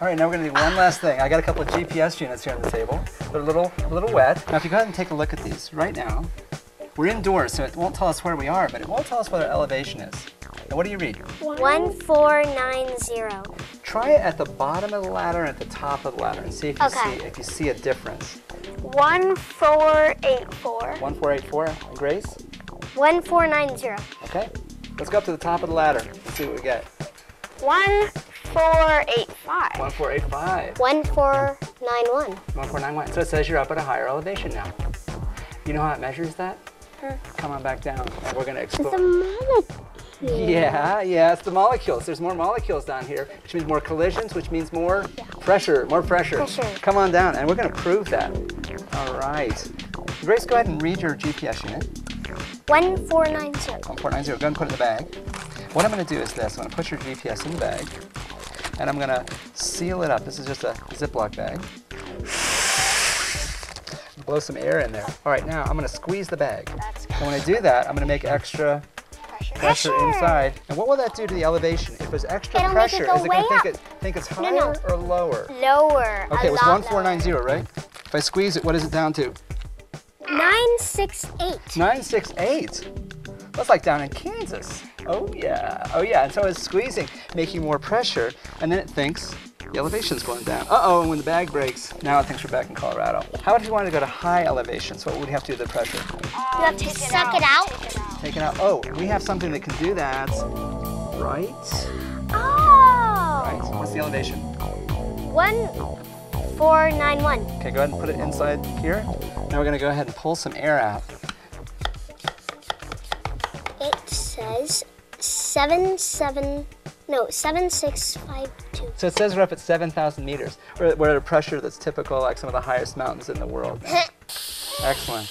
All right, now we're gonna do one last thing. I got a couple of GPS units here on the table. They're a little, a little wet. Now, if you go ahead and take a look at these right now, we're indoors, so it won't tell us where we are, but it won't tell us what our elevation is. Now, what do you read? 1490. Try it at the bottom of the ladder and at the top of the ladder, and see if you Okay. see if you see a difference. 1484. One four eight four, Grace. 1490. Okay. Let's go up to the top of the ladder and see what we get. 1485. One four eight five. 1491. One four nine one. So it says you're up at a higher elevation now. You know how it measures that? Come on back down, and we're gonna explore. It's the molecule. Yeah, yeah, it's the molecules. There's more molecules down here, which means more collisions, which means more pressure, more pressure. Pressure. Come on down, and we're going to prove that. All right. Grace, go ahead and read your GPS unit. 1490. 1490. Go ahead and put it in the bag. What I'm going to do is this. I'm going to put your GPS in the bag, and I'm going to seal it up. This is just a Ziploc bag. Blow some air in there. All right, now I'm going to squeeze the bag. And when I do that, I'm going to make extra pressure Pressure. inside. And what will that do to the elevation? If there's extra It'll pressure, go is it going to think, it, think it's No, higher no. or lower? Lower. Okay, it was lot 1490, right? If I squeeze it, what is it down to? 968. 968. That's like down in Kansas. Oh yeah, oh yeah. And so it's squeezing, making more pressure, and then it thinks the elevation's going down. Uh-oh, and when the bag breaks, now it thinks we're back in Colorado. How about if you wanted to go to high elevations? What would we have to do to the pressure? You have to suck it out. Take it out. Oh, we have something that can do that. Right? Oh. Right. What's the elevation? 1491. Okay, go ahead and put it inside here. Now we're gonna go ahead and pull some air out. It says 77. No, 7652. So it says we're up at 7,000 meters. We're, we're at a pressure that's typical, like some of the highest mountains in the world. Excellent.